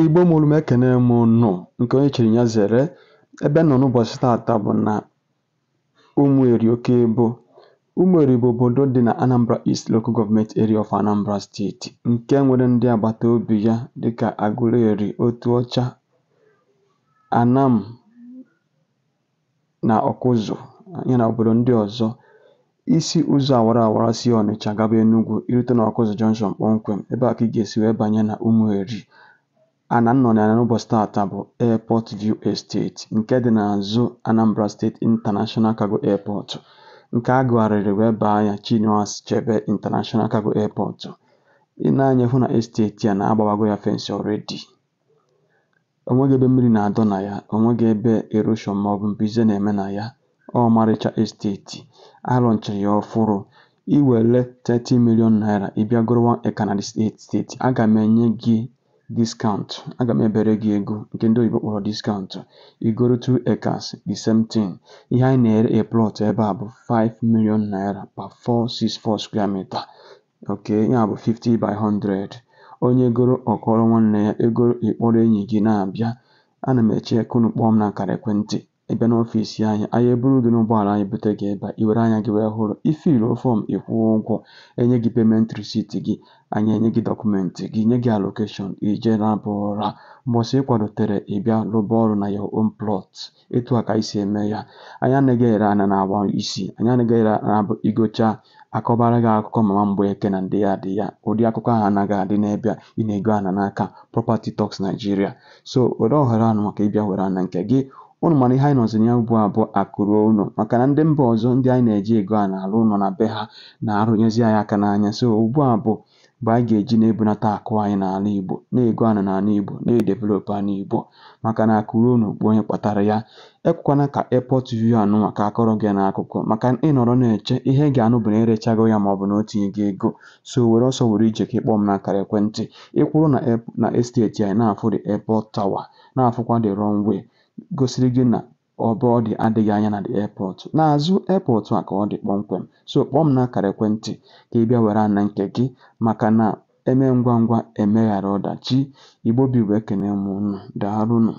Igbo mụrụ m ekene m ụnụ nke onye chiri ya zere ebe nọ n'ụbọchị taata bụ na Ụmụeri Okebo Ụmụeri bụ obodo dị na Anambra East Local Government Area of Anambra State nke nwere ndị agbata obi ya dịka Aguleri, Otuọcha, Anam na Ọkụzụ ya na obodo ndị ọzọ. Isi ụzọ awara awara si Ọnịcha gaba Enugwu irute n'Ọkụzụ Junction kpọmkwem ebe a ka ị ga-esi wee banye na Ụmụeri. Ana m nọ na ya n'ụbọchị taata bụ Airport View Estate nke dị n'azụ Anambra State International Cargo Airport nke a gụgharịrị wee baa ya Chinua Achebe International Cargo Airport. Ị nee anya ịhụ na esteti a na-agbawago ya fensị ọredi. O nweghị ebe mmiri na-adọ na ya, o nweghị ebe eroshọn maọbụ mbize na-eme na ya. Ọ ọmarịcha esteti. A rọnchiri ya ọfụrụ. I were 30 million naira ị bịa goro one acre na steeti, aga m enye gị diskaụnt. Aga m ebere gị ego nke ndị oyibo kpọrọ diskaụntụ. I goro two acres the same thing. Ihe anyị na-ere a plot ebe a bụ 5 million naira per 464 square meter. Okay, ya bụ 50 by 100. Onye goro ọ kọọrọ nwanne ya, egoro ị kpọrọ enyi gị na-abịa. Ana m eche ka unu m n'akara ekwentị. Ị bịa n'ọfiisi anyị, anyị eburu gị n'ụgbọala anyị bute gị ebe a, i were anya gị wee hụrụ. I fịlụ fọm ị ụgwọ, enye gị payment receipt gị, anyị enye gị dọkụmentị gị, nye gị allocation, i jee naba ụra. Mbọsị ị kwadotere ị rụba ọrụ na your own plot. Etu a ka anyị si eme ya. Anyị anaghị ere ana na-agba isi. Anyị anaghị ere ana igochaa akọbara gị akụkọ mama Mgbeke na ndị ya dị ya. Ụdị akụkọ ahụ anaghị adị n'ebe a ị na-ego ana n'aka Property Talks Nigeria. So were ohere a maka ịbịa were ana nke gị. Unu mana ihe anyị nọzi ya ugbu a bụ akụruo unu maka na ndị mba ọzọ ndị anyị na-eji ego ana arụ ụlọ na be ha na-arụnyezi anyị aka n'anya. So ugbu a bụ mgbe anyị ga-eji na-ebunata akụ anyị n'ala Igbo, na-ego ana n'ala Igbo, na-edevelopụ ana Igbo maka na akụruo unu bụ onye kpatara ya. Ekwekwana ka Airport View anụnwa ka akọrọ gị ya n'akụkọ maka na ị nọrọ na-eche ihe ị ga-anụ bụ na erechago ya maọbụ na o tinyeghị ego. So were ọsọ were ije ka ị kpọọ m n'akara ekwentị. Ị kwụrụ na esteti anyị na-afụ the Airport Tower, na-afụkwa the runway gosiri gị na ebe ọ dị adịghị anya na the airport. N'azụ airport a ka ọ dị kpọmkwem. So kpọọ m n'akara ekwentị ka ị bịa were ana nke gị maka na emee ngwa ngwa emeghara ọdachi. Igbo bụ Igbo ekene m unu. Daalụnụ.